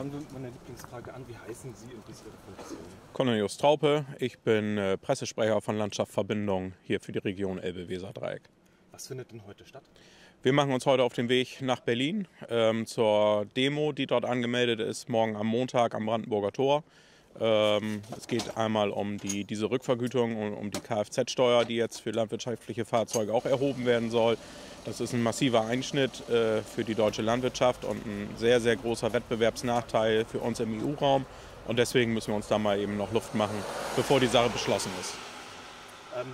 Fangen wir mit meiner Lieblingsfrage an. Wie heißen Sie und wie ist Ihre Funktion? Cornelius Traupe, ich bin äh, Pressesprecher von Landschaftsverbindung hier für die Region Elbe-Weser-Dreieck. Was findet denn heute statt? Wir machen uns heute auf den Weg nach Berlin ähm, zur Demo, die dort angemeldet ist, morgen am Montag am Brandenburger Tor. Ähm, es geht einmal um die, diese Rückvergütung und um die Kfz-Steuer, die jetzt für landwirtschaftliche Fahrzeuge auch erhoben werden soll. Das ist ein massiver Einschnitt äh, für die deutsche Landwirtschaft und ein sehr, sehr großer Wettbewerbsnachteil für uns im EU-Raum. Und deswegen müssen wir uns da mal eben noch Luft machen, bevor die Sache beschlossen ist. Ähm,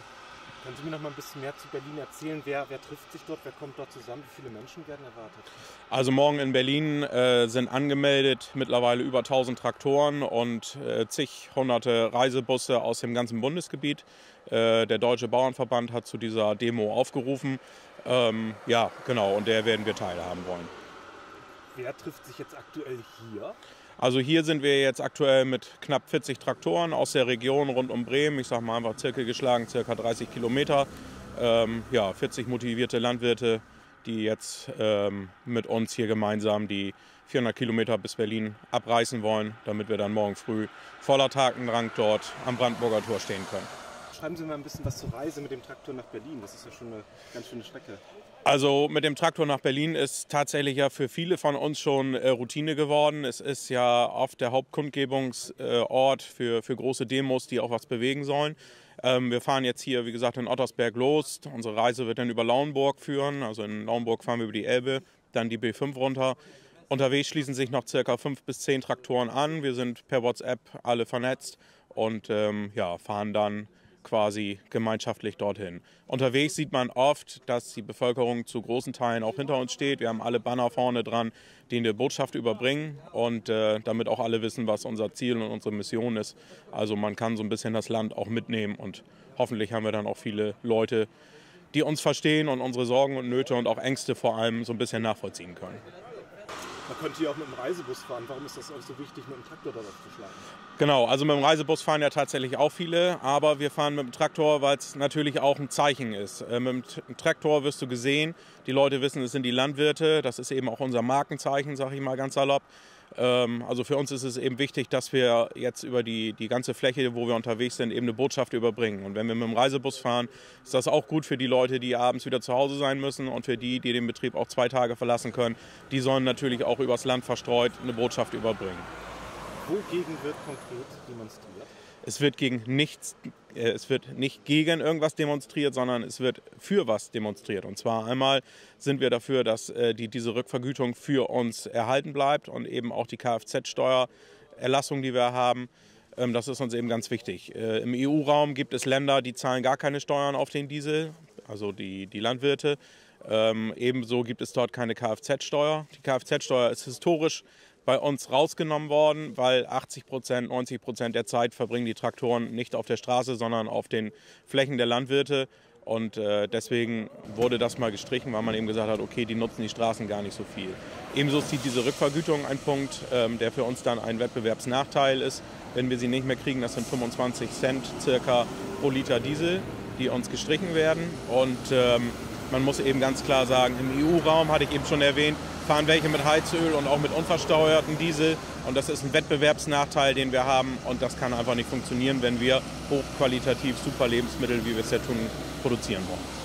können Sie mir noch mal ein bisschen mehr zu Berlin erzählen? Wer, wer trifft sich dort? Wer kommt dort zusammen? Wie viele Menschen werden erwartet? Also morgen in Berlin äh, sind angemeldet mittlerweile über 1000 Traktoren und äh, zig hunderte Reisebusse aus dem ganzen Bundesgebiet. Äh, der Deutsche Bauernverband hat zu dieser Demo aufgerufen. Ähm, ja, genau, und der werden wir teilhaben wollen. Wer trifft sich jetzt aktuell hier? Also hier sind wir jetzt aktuell mit knapp 40 Traktoren aus der Region rund um Bremen. Ich sage mal einfach circa geschlagen, circa 30 Kilometer. Ähm, ja, 40 motivierte Landwirte, die jetzt ähm, mit uns hier gemeinsam die 400 Kilometer bis Berlin abreißen wollen, damit wir dann morgen früh voller Tatendrang dort am Brandenburger Tor stehen können. Schreiben Sie mal ein bisschen was zur Reise mit dem Traktor nach Berlin. Das ist ja schon eine ganz schöne Strecke. Also mit dem Traktor nach Berlin ist tatsächlich ja für viele von uns schon äh, Routine geworden. Es ist ja oft der Hauptkundgebungsort für, für große Demos, die auch was bewegen sollen. Ähm, wir fahren jetzt hier, wie gesagt, in Ottersberg los. Unsere Reise wird dann über Lauenburg führen. Also in Lauenburg fahren wir über die Elbe, dann die B5 runter. Unterwegs schließen sich noch circa fünf bis zehn Traktoren an. Wir sind per WhatsApp alle vernetzt und ähm, ja, fahren dann quasi gemeinschaftlich dorthin. Unterwegs sieht man oft, dass die Bevölkerung zu großen Teilen auch hinter uns steht. Wir haben alle Banner vorne dran, die eine Botschaft überbringen und äh, damit auch alle wissen, was unser Ziel und unsere Mission ist. Also man kann so ein bisschen das Land auch mitnehmen und hoffentlich haben wir dann auch viele Leute, die uns verstehen und unsere Sorgen und Nöte und auch Ängste vor allem so ein bisschen nachvollziehen können. Man könnte hier auch mit dem Reisebus fahren. Warum ist das auch so wichtig, mit dem Traktor dort aufzuschlagen? Genau, also mit dem Reisebus fahren ja tatsächlich auch viele, aber wir fahren mit dem Traktor, weil es natürlich auch ein Zeichen ist. Äh, mit dem Traktor wirst du gesehen, die Leute wissen, es sind die Landwirte, das ist eben auch unser Markenzeichen, sage ich mal ganz salopp. Ähm, also für uns ist es eben wichtig, dass wir jetzt über die, die ganze Fläche, wo wir unterwegs sind, eben eine Botschaft überbringen. Und wenn wir mit dem Reisebus fahren, ist das auch gut für die Leute, die abends wieder zu Hause sein müssen und für die, die den Betrieb auch zwei Tage verlassen können. Die sollen natürlich auch übers Land verstreut eine Botschaft überbringen. Wogegen wird konkret demonstriert? Es wird gegen nichts, es wird nicht gegen irgendwas demonstriert, sondern es wird für was demonstriert. Und zwar einmal sind wir dafür, dass äh, die, diese Rückvergütung für uns erhalten bleibt und eben auch die Kfz-Steuererlassung, die wir haben. Ähm, das ist uns eben ganz wichtig. Äh, Im EU-Raum gibt es Länder, die zahlen gar keine Steuern auf den Diesel, also die, die Landwirte. Ähm, ebenso gibt es dort keine Kfz-Steuer. Die Kfz-Steuer ist historisch bei uns rausgenommen worden, weil 80 Prozent, 90 Prozent der Zeit verbringen die Traktoren nicht auf der Straße, sondern auf den Flächen der Landwirte. Und äh, deswegen wurde das mal gestrichen, weil man eben gesagt hat, okay, die nutzen die Straßen gar nicht so viel. Ebenso ist diese Rückvergütung ein Punkt, ähm, der für uns dann ein Wettbewerbsnachteil ist, wenn wir sie nicht mehr kriegen. Das sind 25 Cent circa pro Liter Diesel, die uns gestrichen werden. Und ähm, man muss eben ganz klar sagen, im EU-Raum, hatte ich eben schon erwähnt, fahren welche mit Heizöl und auch mit unversteuerten Diesel. Und das ist ein Wettbewerbsnachteil, den wir haben. Und das kann einfach nicht funktionieren, wenn wir hochqualitativ super Lebensmittel, wie wir es ja tun, produzieren wollen.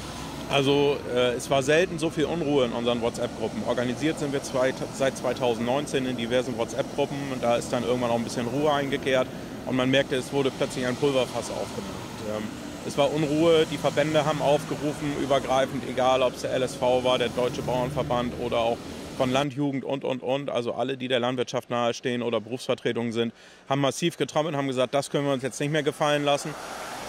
Also äh, es war selten so viel Unruhe in unseren WhatsApp-Gruppen. Organisiert sind wir zwei, seit 2019 in diversen WhatsApp-Gruppen. Und da ist dann irgendwann auch ein bisschen Ruhe eingekehrt. Und man merkte, es wurde plötzlich ein Pulverfass aufgemacht. Ähm, es war Unruhe, die Verbände haben aufgerufen, übergreifend, egal ob es der LSV war, der Deutsche Bauernverband oder auch von Landjugend und, und, und. Also alle, die der Landwirtschaft nahestehen oder Berufsvertretungen sind, haben massiv getrommelt und haben gesagt, das können wir uns jetzt nicht mehr gefallen lassen.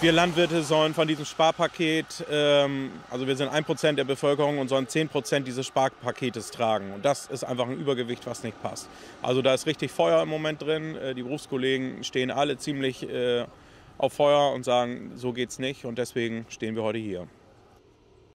Wir Landwirte sollen von diesem Sparpaket, ähm, also wir sind ein Prozent der Bevölkerung und sollen zehn Prozent dieses Sparpaketes tragen. Und das ist einfach ein Übergewicht, was nicht passt. Also da ist richtig Feuer im Moment drin. Äh, die Berufskollegen stehen alle ziemlich äh, auf Feuer und sagen, so geht's nicht. Und deswegen stehen wir heute hier.